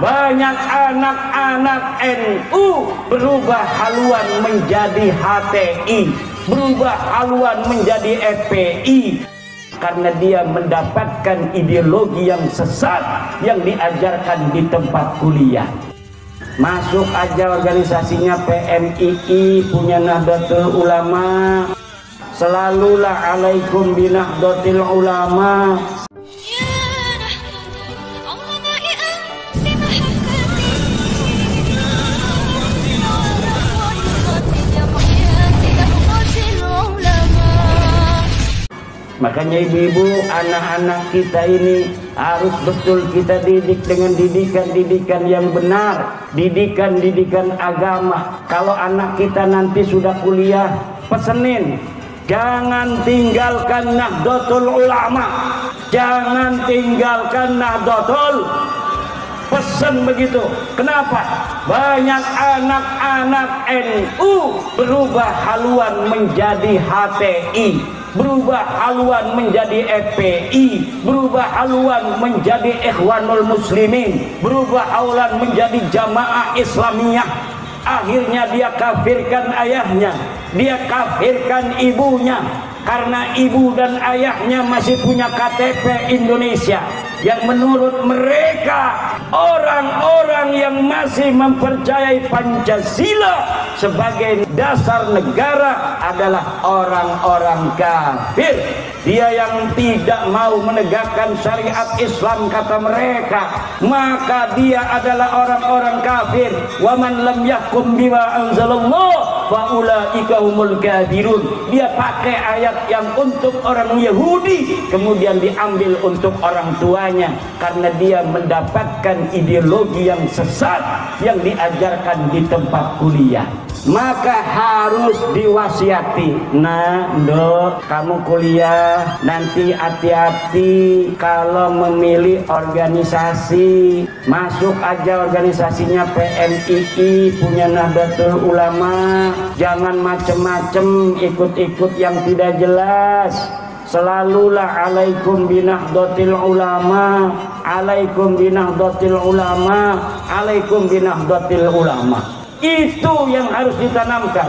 banyak anak-anak NU berubah haluan menjadi HTI berubah haluan menjadi FPI karena dia mendapatkan ideologi yang sesat yang diajarkan di tempat kuliah. Masuk aja organisasinya PMII punya Nahdlatul Ulama. Selalulah alaikum binahdlatul ulama Makanya ibu-ibu, anak-anak kita ini harus betul kita didik dengan didikan-didikan yang benar, didikan-didikan agama. Kalau anak kita nanti sudah kuliah, pesenin jangan tinggalkan Nahdlatul Ulama. Jangan tinggalkan Nahdlatul Pesan begitu. Kenapa? Banyak anak-anak NU berubah haluan menjadi HTI berubah haluan menjadi FPI, berubah haluan menjadi Ikhwanul Muslimin, berubah haluan menjadi Jamaah Islamiyah. Akhirnya dia kafirkan ayahnya, dia kafirkan ibunya karena ibu dan ayahnya masih punya KTP Indonesia yang menurut mereka orang-orang yang masih mempercayai Pancasila sebagai dasar negara adalah orang-orang kafir dia yang tidak mau menegakkan syariat Islam kata mereka. Maka dia adalah orang-orang kafir. Wa man lam yahkum bima anzalallah fa ulaika humul kafirun. Dia pakai ayat yang untuk orang Yahudi kemudian diambil untuk orang tua tuanya. Karena dia mendapatkan ideologi yang sesat yang diajarkan di tempat kuliah maka harus diwasiati. Nah dok kamu kuliah nanti hati-hati kalau memilih organisasi. Masuk aja organisasinya PMII punya Nahdlatul Ulama. Jangan macem-macem ikut-ikut yang tidak jelas. Selalulah alaikum binahdotil ulama. Alaikum binahdotil ulama. Alaikum binahdotil ulama itu yang harus ditanamkan